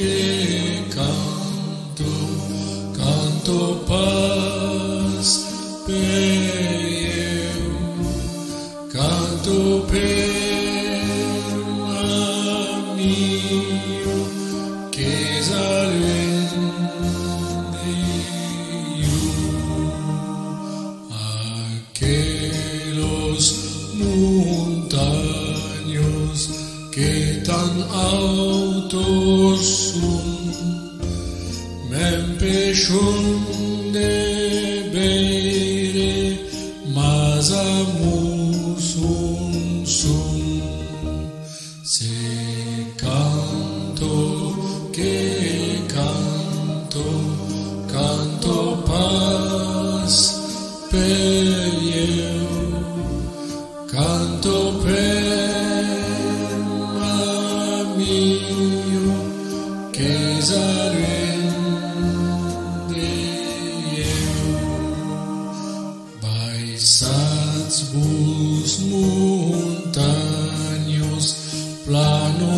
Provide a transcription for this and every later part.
que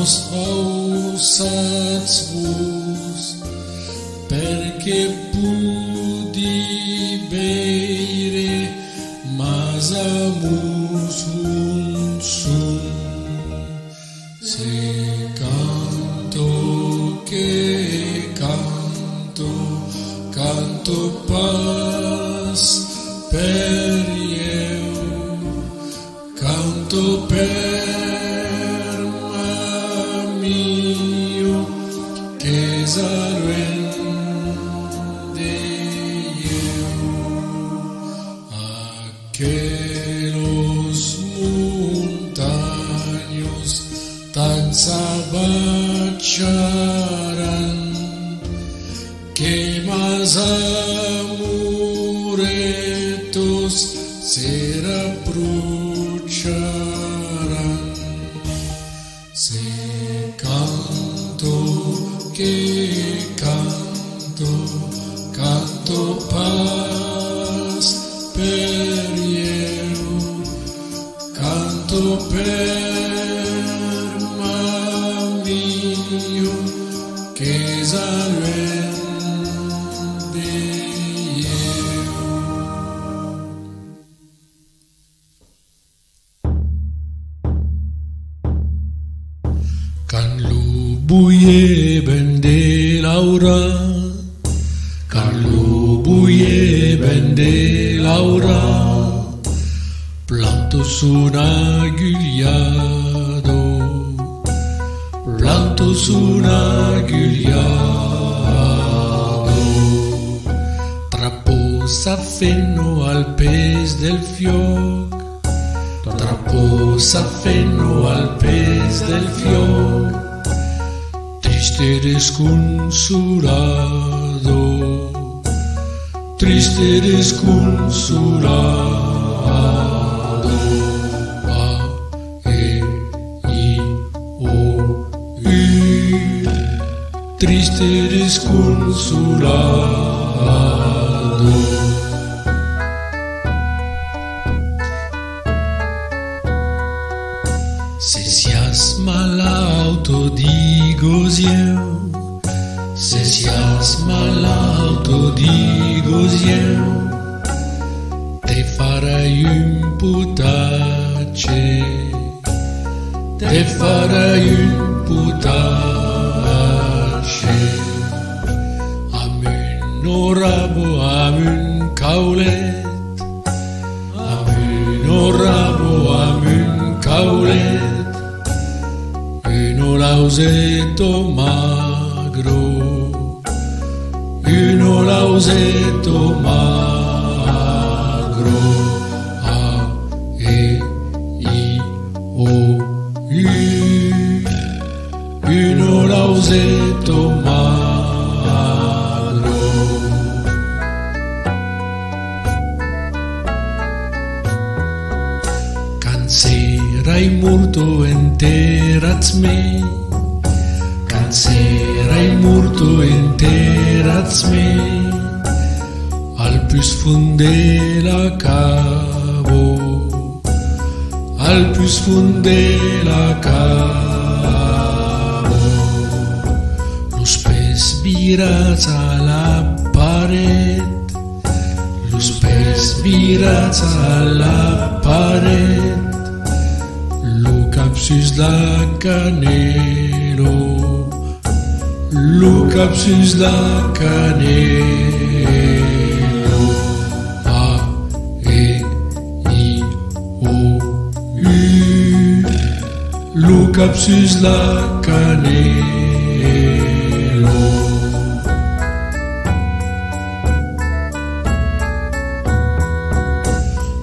os falsas luz, perché Sabacha. open. Osasuna Gugliardo Traposa feno al pes del fioc. Traposa feno al pes del fioc. Triste desconsolado Triste desconsolado triste y. Kaulet, Amin Orabo, Amin Kaulet, un lausetto magro, un lausetto magro. Cancerai murto enterat me Cancerai murto enterat me Al plus funde la cavo. Al plus funde la cavo. Los pes virats a la pared Los pes virats a la pared ψεις λακανέρο Λούκα ψεις λακανέρο Α, ε, η, ο, η Λούκα ψεις λακανέρο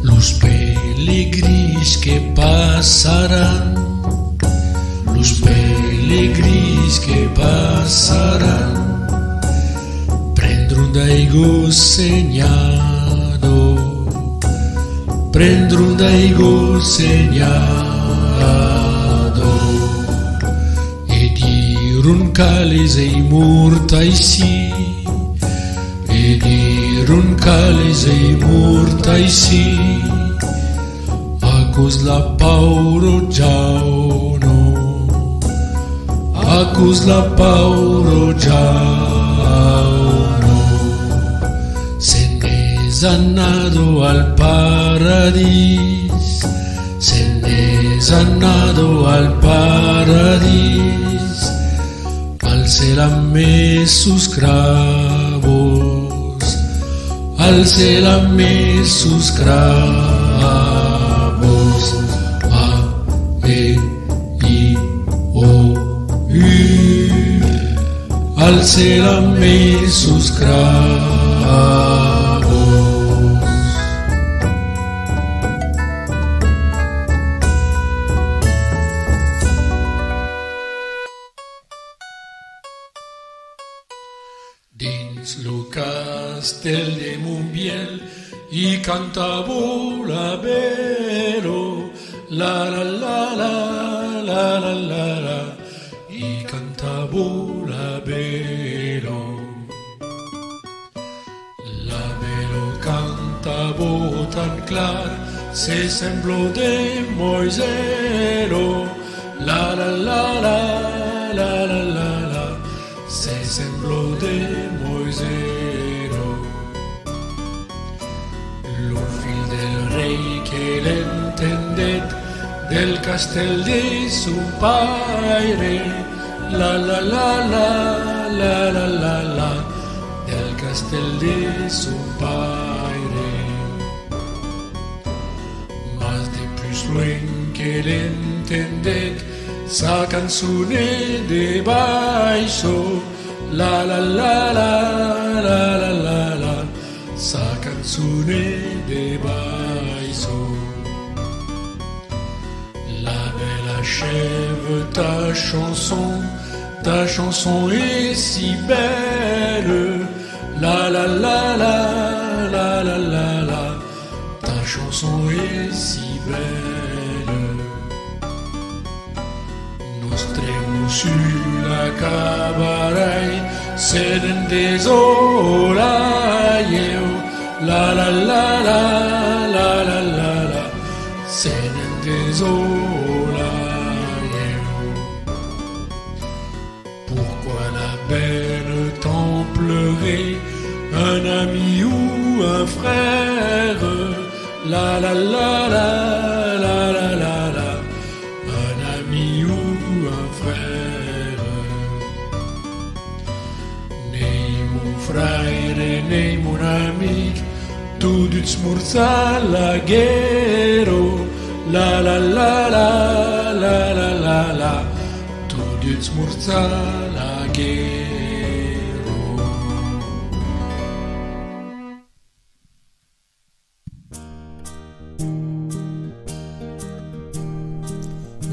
Los peligris que pasarán stelle gris che passeranno, prendere dai daigo segnato, prendere un daigo segnato, e dire un cale sei e sì, e dire un cale sei e sì, a cos la paura già. acus la pauro giauro, se ne sanado al paradis, se ne sanado al paradis, alzelame sus cravos, alzelame sus cravos. cual serán mis cravos. Dins Lucas del de Mumbiel y cantavo la vero, la la la la la la la, la y cantavo tan clar se semblò de Moisero la la la la la la la la se semblò de Moisero lo fil del rei que l'entendet del castel de su padre la la la la la la la la del castel de su padre loin que l'entendet sa canzone de baixo la la la la la la la la sa canzone de baixo la belle achève ta chanson ta chanson est si belle la la la la la la la la ta chanson est si belle La la la la la la la la. Pourquoi la belle tant pleurer Un ami ou un frère? La la la duts murza la la la la la la la la. Tu duts murza la guerre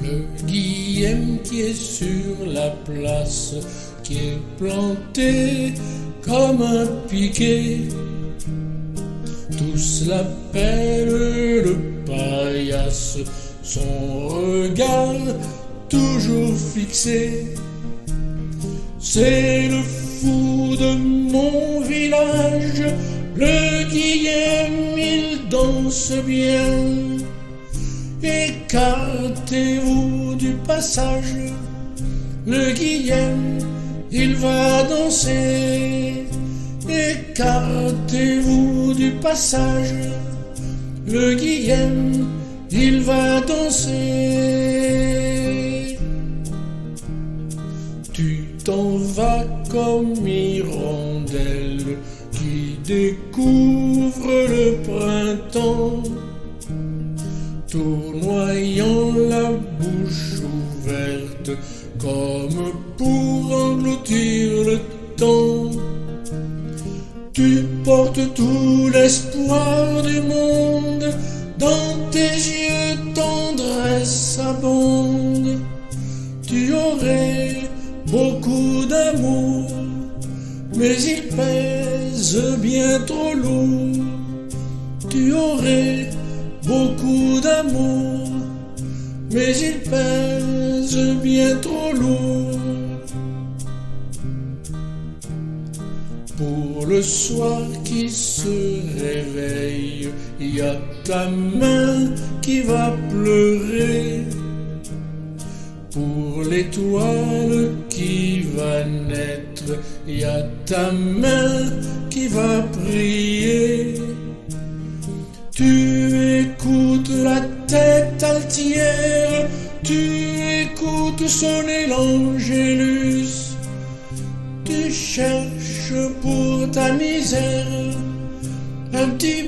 Le Guillaume qui est sur la place, qui est planté comme un piquet. Tous l'appellent le paillasse, son regard toujours fixé. C'est le fou de mon village, le Guillaume, il danse bien. Écartez-vous du passage, le Guillaume, il va danser. Écartez-vous du passage, le Guillaume, il va danser. Tu t'en vas comme hirondelle qui découvre le printemps, Tu portes tout l'espoir il y a ta main qui va pleurer. Pour l'étoile qui va naître, il y a ta main qui va prier. Tu écoutes la tête altière, tu écoutes sonner l'angélus. Tu cherches pour ta misère un petit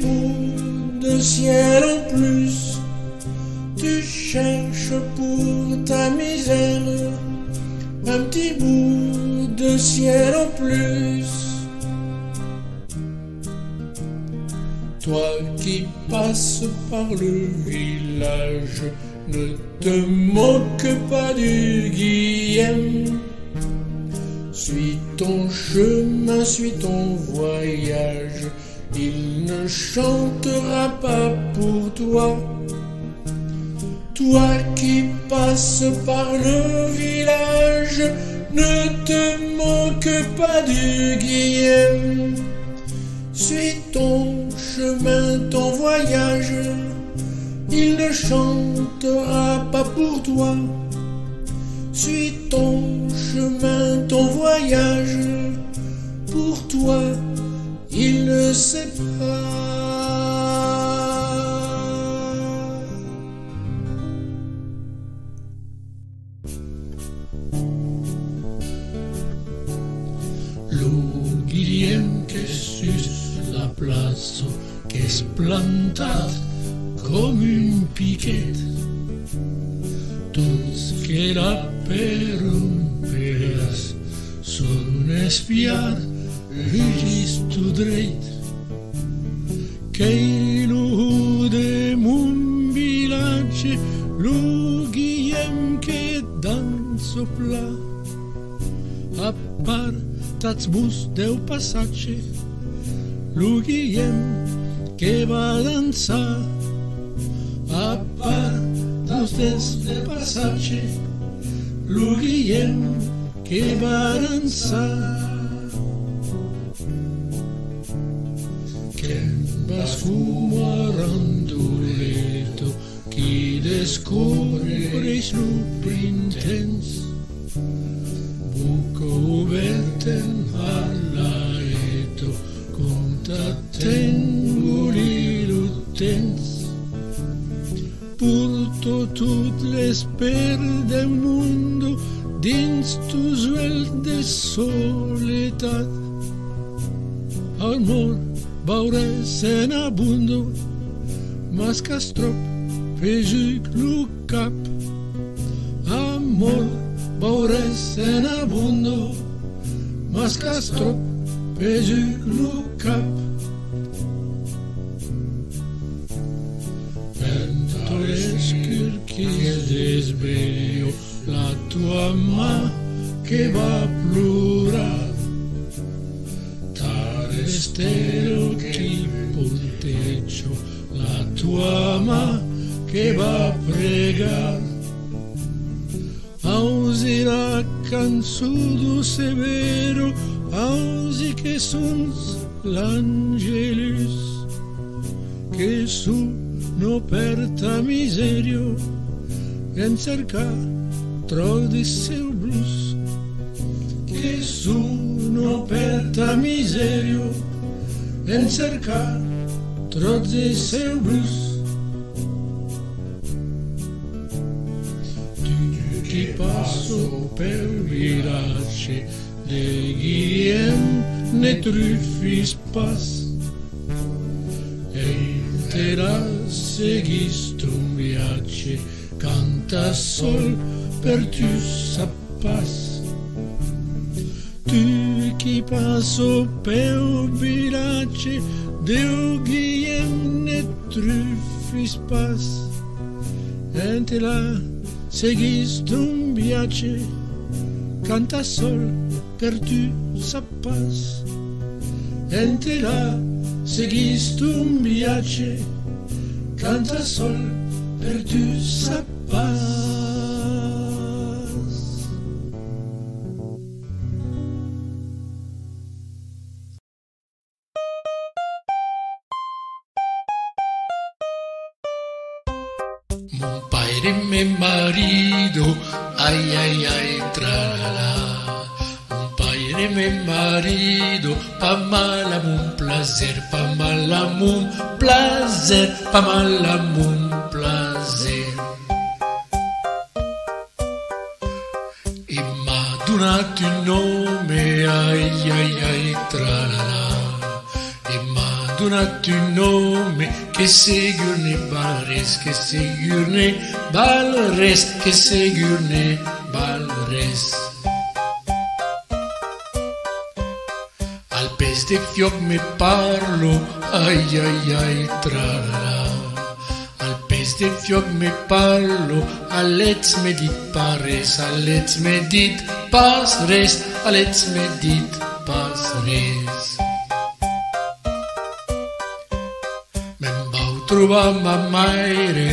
en plus. Tu cherches pour ta misère un petit bout de ciel en plus. Toi qui passes par le village, ne te moque pas du Guillaume. Suis ton chemin, suis ton voyage, il ne chantera pas pour toi. Toi qui passes par le village, ne te moque pas du Guillaume. Suis ton chemin, ton voyage, il ne chantera pas pour toi. Suis ton chemin, ton voyage, pour toi, il ne sait pas. Lo Guillem que sus la place, que es plantat com une piquette, tots que la per un pedaç són espiar Vijis tu drejt Kej lude mum bilanqe Lugi jem ke danco pla A par bus deu pasace Lugi jem va danca A par bus deu pasace Lugi jem ke va danca fumo arandoleto che descubre i snoopri intens buco verten allaeto contattengo li lutens purto tut les perde un mundo dins tu svel de soletat. Amor Baurezen abundo, mascastrop, pejic no cap. Amor, baurezen abundo, mascastrop, pejic no cap. Chiedis bene la tua ma che va a plura. Tare punteggio la tua mà che va a pregare. Ausi la canzudo severo, ausi che sunt l'angelus, che su no perta miserio, en cerca tro di seu che su no perta miserio, en cerca seu blues. qui passo per virace de guiem ne truffis pas e te la segistum viace canta sol per tu sappas tu qui passo per virace de guiem ne truffis pas e te la seguis un viace, canta sol per tu sappas. Ente la seguis un viace, canta sol per tu sappas. Placer, pa mal un placer. E m'ha donat un nome, ai, ai, ai, tralala. E m'ha donat un nome che segurne balres, che segurne balres, che segurne balres. Al pes de fioc me parlo, ai ai ai tralala. Ist yok me parlo, alets medit pares, alets medit pas res, alets medit pas res. Mem bau trobam a maire,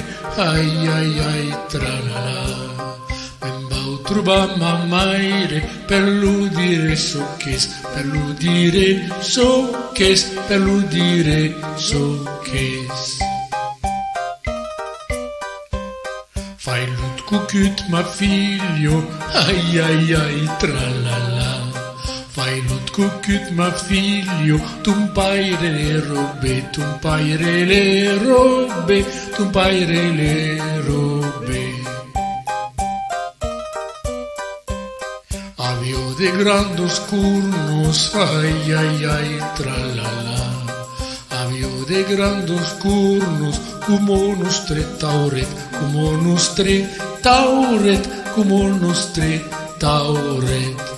ai ai ai tralala. Mem bau trobam a maire, per l'udire so che per l'udire so che per l'udire so che Fai lut cucut ma figlio, ai, ai, ai, tralala. Fai lut cucut ma figlio, tu paire le robe, tu paire le robe, tu paire le robe. Avio de grandos curnos, ay, ay, ay, tralala. De grandos curnos, como nostre tauret, como nostre tauret, como nostre tauret.